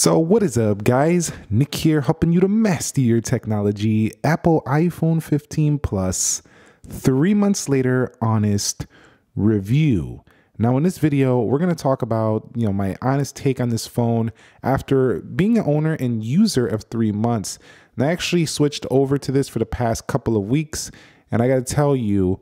So, what is up, guys? Nick here, helping you to master your technology. Apple iPhone 15 Plus, three months later, honest review. Now, in this video, we're going to talk about you know my honest take on this phone after being an owner and user of three months. And I actually switched over to this for the past couple of weeks, and I got to tell you,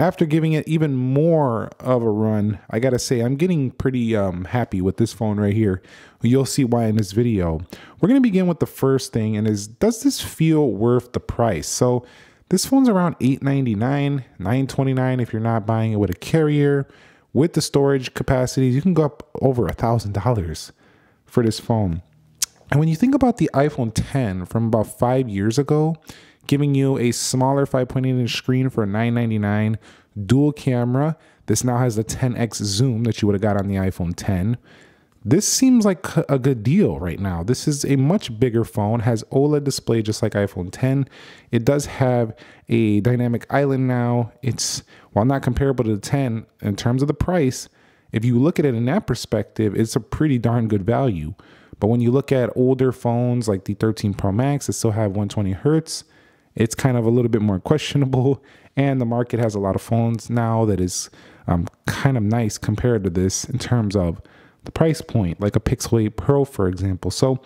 after giving it even more of a run, I gotta say I'm getting pretty um, happy with this phone right here. You'll see why in this video. We're gonna begin with the first thing and is, does this feel worth the price? So this phone's around 899, 929 if you're not buying it with a carrier. With the storage capacities, you can go up over a $1,000 for this phone. And when you think about the iPhone 10 from about five years ago, giving you a smaller 5.8 inch screen for 999 dual camera. This now has the 10x zoom that you would have got on the iPhone 10. This seems like a good deal right now. This is a much bigger phone, has OLED display just like iPhone 10. It does have a dynamic island now. It's, while not comparable to the 10 in terms of the price, if you look at it in that perspective, it's a pretty darn good value. But when you look at older phones like the 13 Pro Max that still have 120 hertz, it's kind of a little bit more questionable. And the market has a lot of phones now that is um, kind of nice compared to this in terms of the price point, like a Pixel 8 Pro, for example. So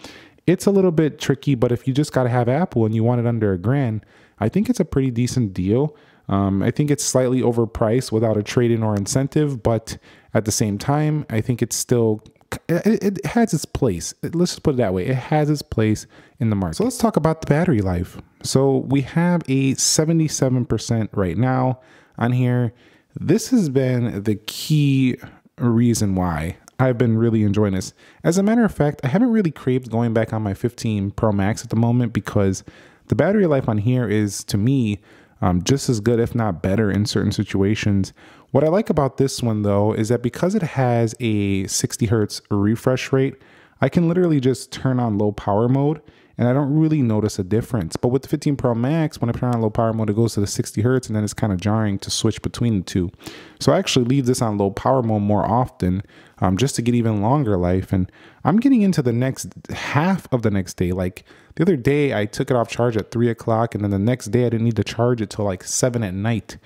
it's a little bit tricky, but if you just got to have Apple and you want it under a grand, I think it's a pretty decent deal. Um, I think it's slightly overpriced without a trade in or incentive, but at the same time, I think it's still it, it has its place. Let's just put it that way. It has its place in the market. So let's talk about the battery life. So we have a 77% right now on here. This has been the key reason why I've been really enjoying this. As a matter of fact, I haven't really craved going back on my 15 Pro Max at the moment because the battery life on here is, to me, um, just as good, if not better, in certain situations. What I like about this one, though, is that because it has a 60 hertz refresh rate, I can literally just turn on low power mode and I don't really notice a difference. But with the 15 Pro Max, when I turn on low power mode, it goes to the 60 hertz and then it's kind of jarring to switch between the two. So I actually leave this on low power mode more often um, just to get even longer life. And I'm getting into the next half of the next day. Like the other day, I took it off charge at three o'clock and then the next day I didn't need to charge it till like seven at night.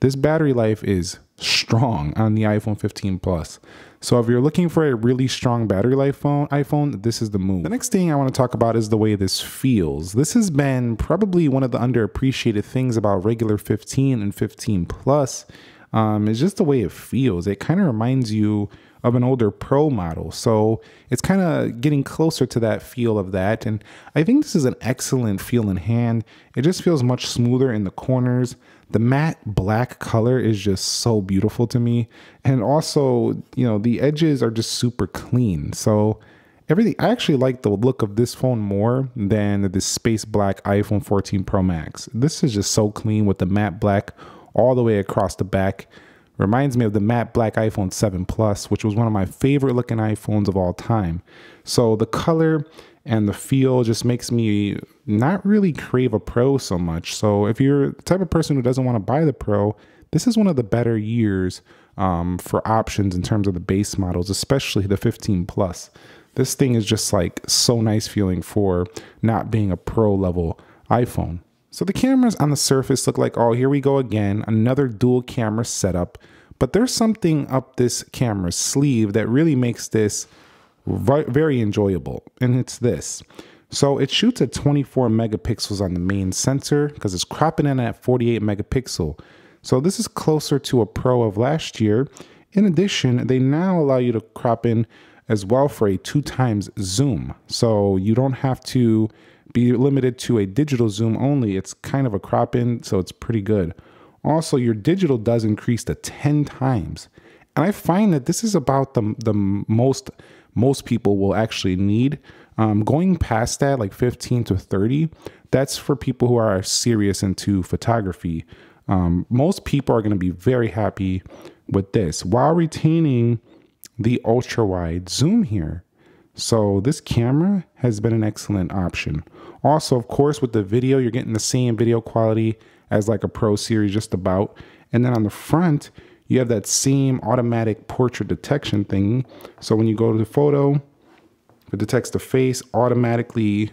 This battery life is strong on the iPhone 15 Plus. So if you're looking for a really strong battery life phone, iPhone, this is the move. The next thing I want to talk about is the way this feels. This has been probably one of the underappreciated things about regular 15 and 15 Plus. Um, is just the way it feels. It kind of reminds you of an older Pro model. So it's kind of getting closer to that feel of that. And I think this is an excellent feel in hand. It just feels much smoother in the corners. The matte black color is just so beautiful to me. And also, you know, the edges are just super clean. So everything, I actually like the look of this phone more than the space black iPhone 14 Pro Max. This is just so clean with the matte black all the way across the back. Reminds me of the matte black iPhone 7 Plus, which was one of my favorite looking iPhones of all time. So the color and the feel just makes me not really crave a Pro so much. So if you're the type of person who doesn't want to buy the Pro, this is one of the better years um, for options in terms of the base models, especially the 15 Plus. This thing is just like so nice feeling for not being a Pro level iPhone. So the cameras on the surface look like, oh, here we go again, another dual camera setup. But there's something up this camera sleeve that really makes this very enjoyable, and it's this. So it shoots at 24 megapixels on the main sensor because it's cropping in at 48 megapixel. So this is closer to a Pro of last year. In addition, they now allow you to crop in as well for a two times zoom. So you don't have to be limited to a digital zoom only. It's kind of a crop in, so it's pretty good. Also, your digital does increase to 10 times. And I find that this is about the, the most most people will actually need. Um, going past that, like 15 to 30, that's for people who are serious into photography. Um, most people are going to be very happy with this while retaining the ultra wide zoom here. So this camera has been an excellent option. Also, of course, with the video, you're getting the same video quality as like a Pro series just about. And then on the front, you have that same automatic portrait detection thing. So when you go to the photo, It detects the face, automatically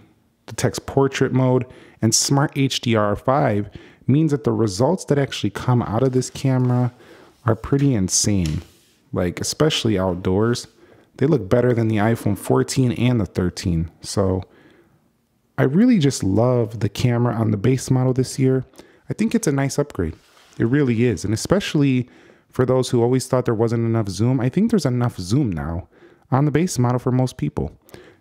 detects portrait mode, and Smart HDR5 means that the results that actually come out of this camera are pretty insane. Like, especially outdoors, they look better than the iPhone 14 and the 13. So, I really just love the camera on the base model this year. I think it's a nice upgrade. It really is. And especially for those who always thought there wasn't enough zoom, I think there's enough zoom now on the base model for most people.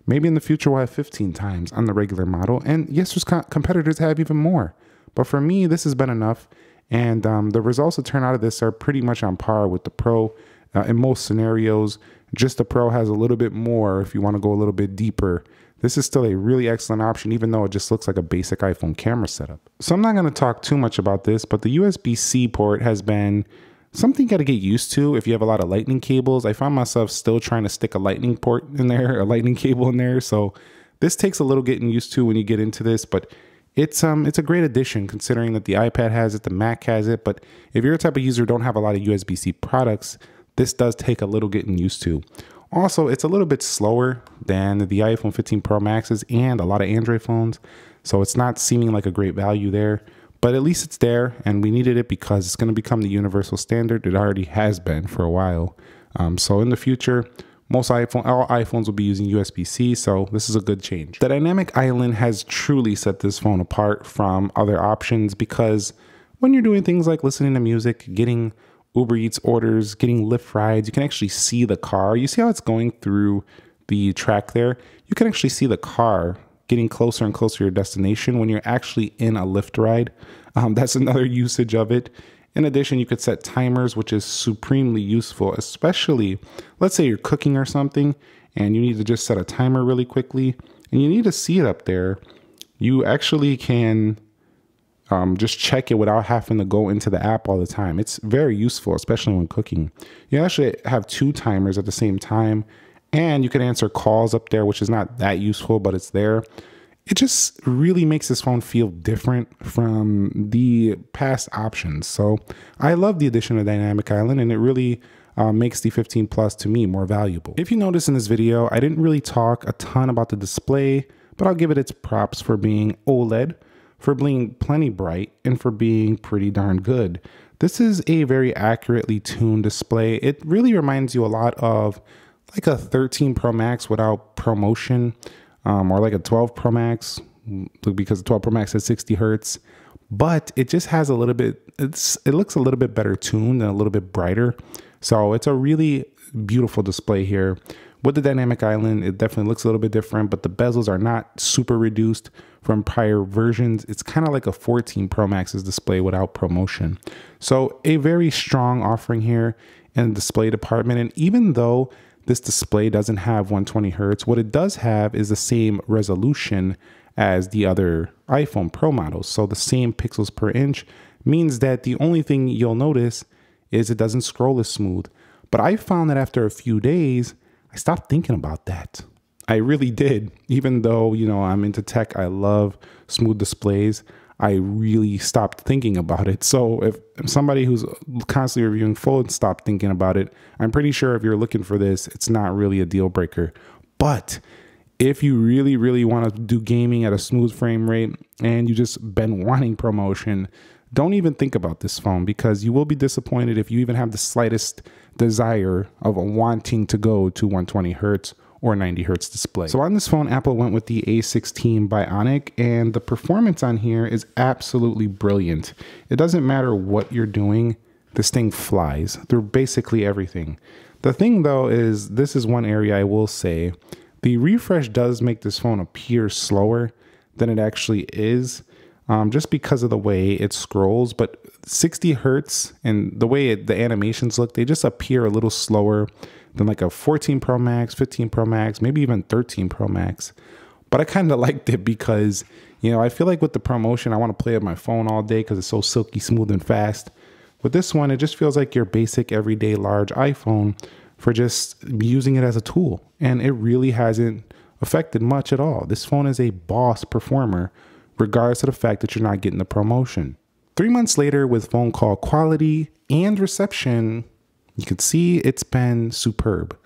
Maybe in the future we'll have 15 times on the regular model. And yes, there's co competitors have even more. But for me, this has been enough. And um, the results that turn out of this are pretty much on par with the Pro uh, in most scenarios. Just the Pro has a little bit more if you want to go a little bit deeper. This is still a really excellent option, even though it just looks like a basic iPhone camera setup. So I'm not going to talk too much about this, but the USB-C port has been something you got to get used to if you have a lot of lightning cables. I find myself still trying to stick a lightning port in there, a lightning cable in there. So this takes a little getting used to when you get into this, but it's um it's a great addition considering that the iPad has it, the Mac has it. But if you're a type of user don't have a lot of USB-C products, this does take a little getting used to. Also, it's a little bit slower than the iPhone 15 Pro Maxes and a lot of Android phones. So it's not seeming like a great value there. But at least it's there, and we needed it because it's going to become the universal standard. It already has been for a while. Um, so in the future, most iPhone, all iPhones will be using USB-C, so this is a good change. The Dynamic Island has truly set this phone apart from other options because when you're doing things like listening to music, getting Uber Eats orders, getting Lyft rides, you can actually see the car. You see how it's going through the track there? You can actually see the car getting closer and closer to your destination when you're actually in a Lyft ride. Um, that's another usage of it. In addition, you could set timers, which is supremely useful, especially let's say you're cooking or something and you need to just set a timer really quickly and you need to see it up there. You actually can um, just check it without having to go into the app all the time. It's very useful, especially when cooking. You actually have two timers at the same time and you can answer calls up there, which is not that useful, but it's there. It just really makes this phone feel different from the past options. So I love the addition of Dynamic Island, and it really uh, makes the 15 Plus to me more valuable. If you notice in this video, I didn't really talk a ton about the display, but I'll give it its props for being OLED, for being plenty bright, and for being pretty darn good. This is a very accurately tuned display. It really reminds you a lot of like a 13 Pro Max without ProMotion, um, or like a 12 Pro Max because the 12 Pro Max has 60 hertz. But it just has a little bit. It's it looks a little bit better tuned and a little bit brighter. So it's a really beautiful display here. With the dynamic island, it definitely looks a little bit different, but the bezels are not super reduced from prior versions. It's kind of like a 14 Pro Max's display without ProMotion. So a very strong offering here in the display department. And even though this display doesn't have 120 hertz. What it does have is the same resolution as the other iPhone Pro models. So the same pixels per inch means that the only thing you'll notice is it doesn't scroll as smooth. But I found that after a few days, I stopped thinking about that. I really did. Even though, you know, I'm into tech, I love smooth displays. I really stopped thinking about it. So if somebody who's constantly reviewing phones stopped thinking about it, I'm pretty sure if you're looking for this, it's not really a deal breaker. But if you really, really want to do gaming at a smooth frame rate and you just been wanting ProMotion, don't even think about this phone because you will be disappointed if you even have the slightest desire of wanting to go to 120 hertz or 90 hertz display. So on this phone, Apple went with the A16 Bionic and the performance on here is absolutely brilliant. It doesn't matter what you're doing, this thing flies through basically everything. The thing though is this is one area I will say, the refresh does make this phone appear slower than it actually is. Um, just because of the way it scrolls. But 60 hertz and the way it, the animations look, they just appear a little slower than like a 14 Pro Max, 15 Pro Max, maybe even 13 Pro Max. But I kind of liked it because, you know, I feel like with the ProMotion, I want to play on my phone all day because it's so silky smooth and fast. With this one, it just feels like your basic everyday large iPhone for just using it as a tool. And it really hasn't affected much at all. This phone is a boss performer, regardless of the fact that you're not getting the ProMotion. Three months later, with phone call quality and reception, you can see it's been superb.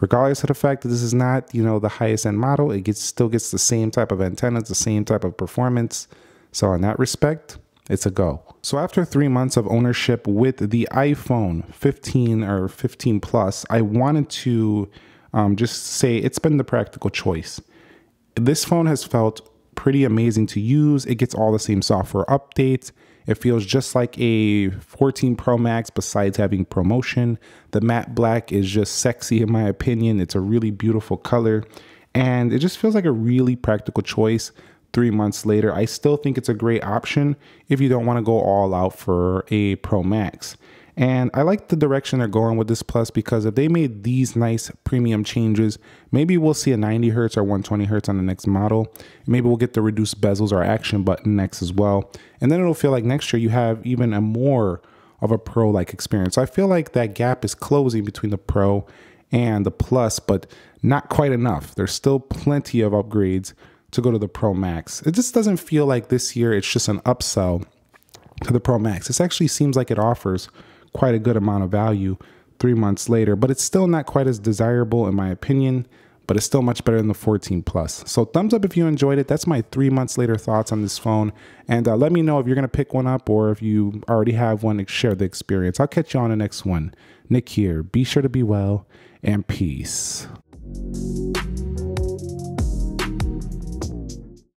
regardless of the fact that this is not, you know, the highest end model, it gets still gets the same type of antennas, the same type of performance. So in that respect, it's a go. So after three months of ownership with the iPhone 15 or 15 Plus, I wanted to um, just say it's been the practical choice. This phone has felt pretty amazing to use. It gets all the same software updates. It feels just like a 14 Pro Max besides having ProMotion. The matte black is just sexy in my opinion. It's a really beautiful color and it just feels like a really practical choice three months later. I still think it's a great option if you don't want to go all out for a Pro Max. And I like the direction they're going with this Plus because if they made these nice premium changes, maybe we'll see a 90 hertz or 120 hertz on the next model. Maybe we'll get the reduced bezels or action button next as well. And then it'll feel like next year you have even a more of a pro like experience. So I feel like that gap is closing between the Pro and the Plus, but not quite enough. There's still plenty of upgrades to go to the Pro Max. It just doesn't feel like this year it's just an upsell to the Pro Max. This actually seems like it offers quite a good amount of value three months later, but it's still not quite as desirable in my opinion, but it's still much better than the 14 Plus. So thumbs up if you enjoyed it. That's my three months later thoughts on this phone. And uh, let me know if you're going to pick one up or if you already have one, to share the experience. I'll catch you on the next one. Nick here. Be sure to be well and peace.